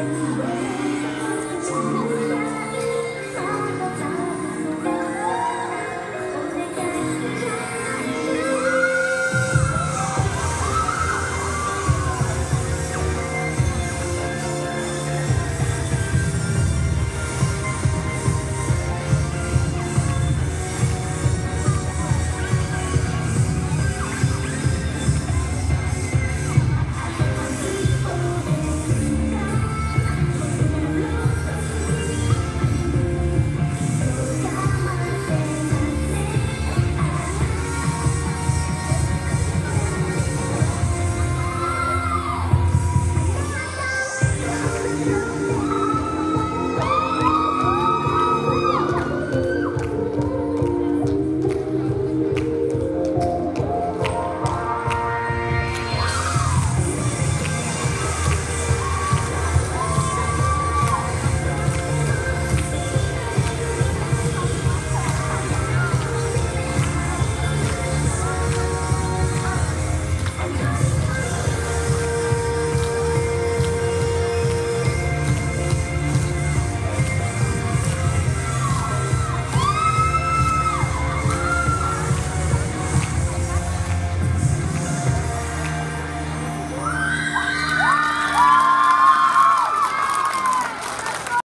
away.